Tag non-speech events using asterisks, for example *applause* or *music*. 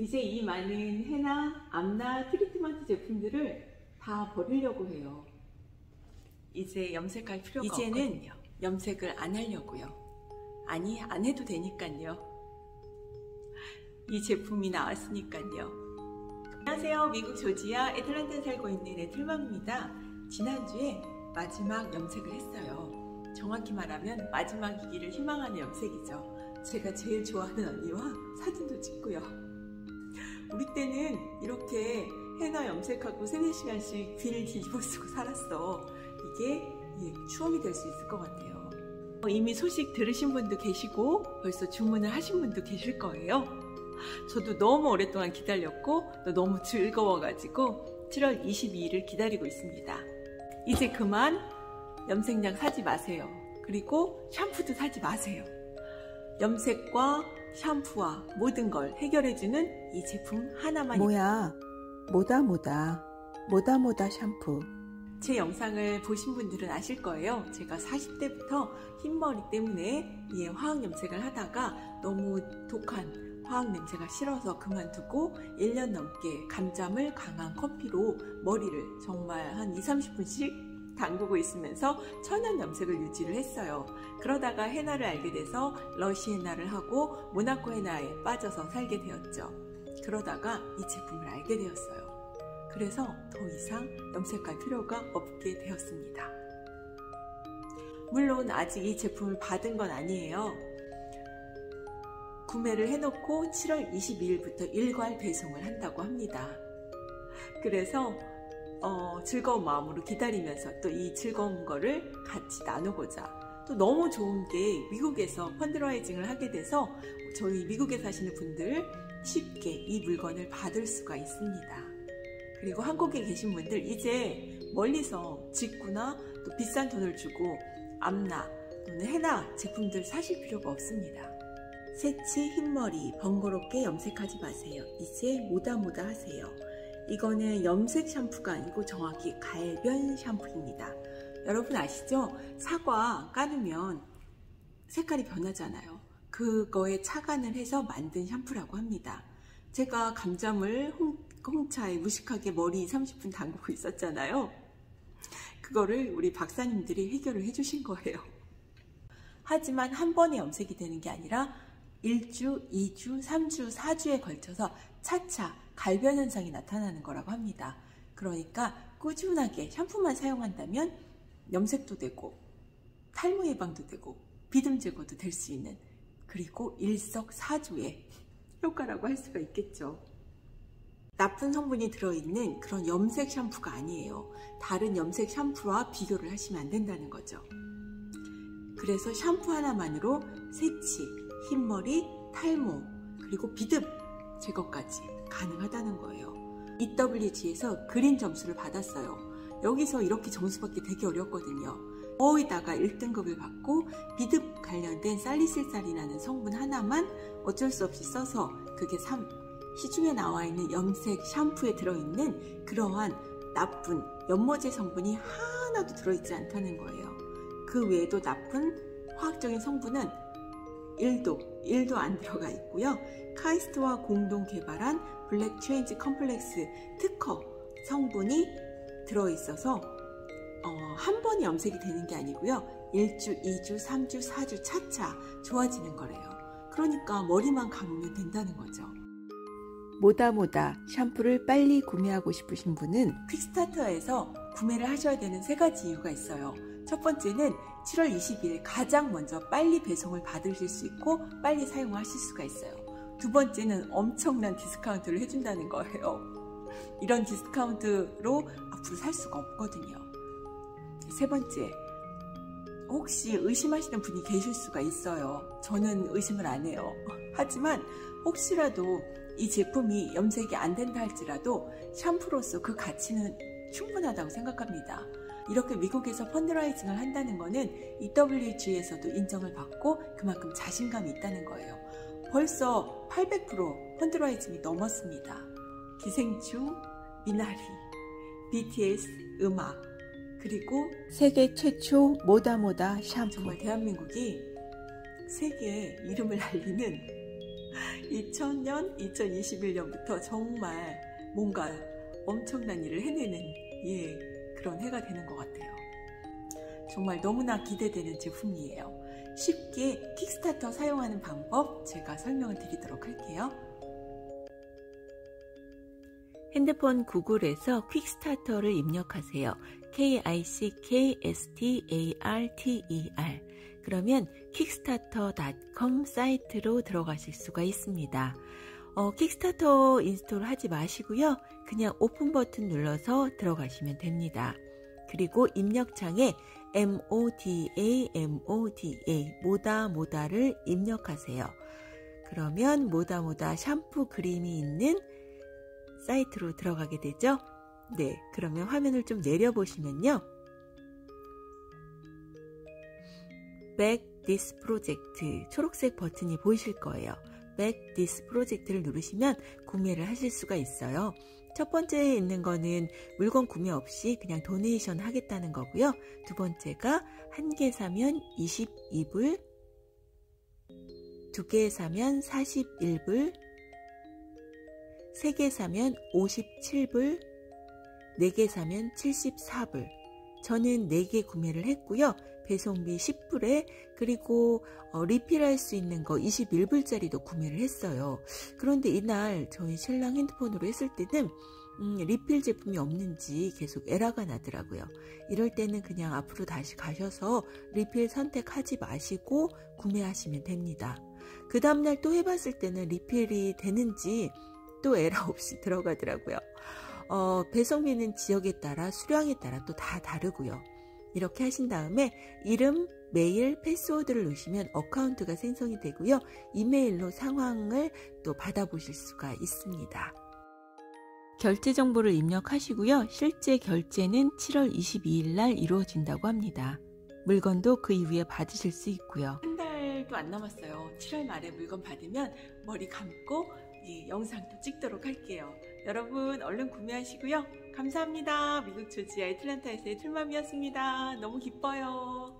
이제 이 많은 헤나, 암나, 트리트먼트 제품들을 다 버리려고 해요. 이제 염색할 필요가 이제는 없거든요. 염색을 안 하려고요. 아니, 안 해도 되니까요. 이 제품이 나왔으니까요. 안녕하세요. 미국 조지아 애틀란타에 살고 있는 애틀맘입니다. 지난주에 마지막 염색을 했어요. 정확히 말하면 마지막이기를 희망하는 염색이죠. 제가 제일 좋아하는 언니와 사진도 찍고요. 우리 때는 이렇게 해나 염색하고 3, 4시간씩 귀를 뒤집어 쓰고 살았어. 이게 예, 추억이 될 수 있을 것 같아요. 이미 소식 들으신 분도 계시고 벌써 주문을 하신 분도 계실 거예요. 저도 너무 오랫동안 기다렸고 또 너무 즐거워가지고 7월 22일을 기다리고 있습니다. 이제 그만 염색약 사지 마세요. 그리고 샴푸도 사지 마세요. 염색과 샴푸와 모든 걸 해결해주는 이 제품 하나만 뭐야? 뭐다 뭐다? 뭐다 뭐다 샴푸. 제 영상을 보신 분들은 아실 거예요. 제가 40대부터 흰머리 때문에 예, 화학 염색을 하다가 너무 독한 화학 냄새가 싫어서 그만두고 1년 넘게 감잠을 강한 커피로 머리를 정말 한 2, 30분씩 담그고 있으면서 천연 염색을 유지를 했어요. 그러다가 헤나를 알게 돼서 러시 헤나를 하고 모나코 헤나에 빠져서 살게 되었죠. 그러다가 이 제품을 알게 되었어요. 그래서 더 이상 염색할 필요가 없게 되었습니다. 물론 아직 이 제품을 받은 건 아니에요. 구매를 해놓고 7월 22일부터 일괄 배송을 한다고 합니다. 그래서 어, 즐거운 마음으로 기다리면서 또 이 즐거운 거를 같이 나누고자 또 너무 좋은 게 미국에서 펀드라이징을 하게 돼서 저희 미국에 사시는 분들 쉽게 이 물건을 받을 수가 있습니다. 그리고 한국에 계신 분들 이제 멀리서 직구나 또 비싼 돈을 주고 암나 또는 해나 제품들 사실 필요가 없습니다. 새치 흰머리 번거롭게 염색하지 마세요. 이제 뭐다 뭐다 하세요. 이거는 염색 샴푸가 아니고 정확히 갈변 샴푸입니다. 여러분 아시죠? 사과 까누면 색깔이 변하잖아요. 그거에 착안을 해서 만든 샴푸라고 합니다. 제가 감잠을 홍, 차에 무식하게 머리 30분 담그고 있었잖아요. 그거를 우리 박사님들이 해결을 해주신 거예요. 하지만 한 번에 염색이 되는 게 아니라 1주, 2주, 3주, 4주에 걸쳐서 차차 갈변 현상이 나타나는 거라고 합니다. 그러니까 꾸준하게 샴푸만 사용한다면 염색도 되고 탈모 예방도 되고 비듬 제거도 될 수 있는 그리고 일석사조의 효과라고 할 수가 있겠죠. 나쁜 성분이 들어있는 그런 염색 샴푸가 아니에요. 다른 염색 샴푸와 비교를 하시면 안 된다는 거죠. 그래서 샴푸 하나만으로 새치, 흰머리, 탈모, 그리고 비듬 제거까지 가능하다는 거예요. EWG에서 그린 점수를 받았어요. 여기서 이렇게 점수 받기 되게 어렵거든요. 거의다가 1등급을 받고 비듬 관련된 살리실살이라는 성분 하나만 어쩔 수 없이 써서 그게 3, 시중에 나와 있는 염색 샴푸에 들어있는 그러한 나쁜 연모제 성분이 하나도 들어있지 않다는 거예요. 그 외에도 나쁜 화학적인 성분은 1도, 1도 안 들어가 있고요. 카이스트와 공동 개발한 Black Change Complex 특허 성분이 들어있어서 어, 한 번에 염색이 되는 게 아니고요. 1주, 2주, 3주, 4주 차차 좋아지는 거래요. 그러니까 머리만 감으면 된다는 거죠. 모다 샴푸를 빨리 구매하고 싶으신 분은 퀵스타터에서 구매를 하셔야 되는 세 가지 이유가 있어요. 첫 번째는 7월 20일 가장 먼저 빨리 배송을 받으실 수 있고 빨리 사용하실 수가 있어요. 두 번째는 엄청난 디스카운트를 해준다는 거예요. 이런 디스카운트로 앞으로 살 수가 없거든요. 세 번째, 혹시 의심하시는 분이 계실 수가 있어요. 저는 의심을 안 해요. *laughs* 하지만 혹시라도 이 제품이 염색이 안 된다 할지라도 샴푸로서 그 가치는 충분하다고 생각합니다. 이렇게 미국에서 펀드라이징을 한다는 것은 EWG에서도 인정을 받고 그만큼 자신감이 있다는 거예요. 벌써 800% 펀드라이징이 넘었습니다. 기생충, 미나리, BTS, 음악, 그리고 세계 최초 모다모다 샴푸 정말 대한민국이 세계에 이름을 알리는 2000년, 2021년부터 정말 뭔가 엄청난 일을 해내는 예, 그런 해가 되는 것 같아요. 정말 너무나 기대되는 제품이에요. 쉽게 킥스타터 사용하는 방법 제가 설명을 드리도록 할게요. 핸드폰 구글에서 퀵스타터를 입력하세요. K-I-C-K-S-T-A-R-T-E-R. 그러면 킥스타터.com 사이트로 들어가실 수가 있습니다. 어, Kickstarter install 하지 마시고요. 그냥 오픈 버튼 눌러서 들어가시면 됩니다. 그리고 입력창에 MODA, MODA, 모다 모다를 입력하세요. 그러면 모다 모다 샴푸 그림이 있는 사이트로 들어가게 되죠. 네, 그러면 화면을 좀 내려보시면요. Back This Project 초록색 버튼이 보이실 거예요. Back This Project를 누르시면 구매를 하실 수가 있어요. 첫 번째에 있는 거는 물건 구매 없이 그냥 도네이션 하겠다는 거고요. 두 번째가 한 개 사면 22불, 두 개 사면 41불, 세 개 사면 57불, 네 개 사면 74불. 저는 4개 구매를 했고요. 배송비 10불에 그리고 어, 리필할 수 있는 거 21불짜리도 구매를 했어요. 그런데 이날 저희 신랑 핸드폰으로 했을 때는 음, 리필 제품이 없는지 계속 에러가 나더라고요. 이럴 때는 그냥 앞으로 다시 가셔서 리필 선택하지 마시고 구매하시면 됩니다. 그 다음날 또 해봤을 때는 리필이 되는지 또 에러 없이 들어가더라고요. 어, 배송비는 지역에 따라 수량에 따라 또 다 다르고요. 이렇게 하신 다음에 이름, 메일, 패스워드를 넣으시면 어카운트가 생성이 되고요. 이메일로 상황을 또 받아보실 수가 있습니다. 결제 정보를 입력하시고요. 실제 결제는 7월 22일 날 이루어진다고 합니다. 물건도 그 이후에 받으실 수 있고요. 한 달도 안 남았어요. 7월 말에 물건 받으면 머리 감고 예, 영상도 찍도록 할게요. 여러분 얼른 구매하시고요. 감사합니다. 미국 조지아 애틀란타에서의 틀맘이었습니다. 너무 기뻐요.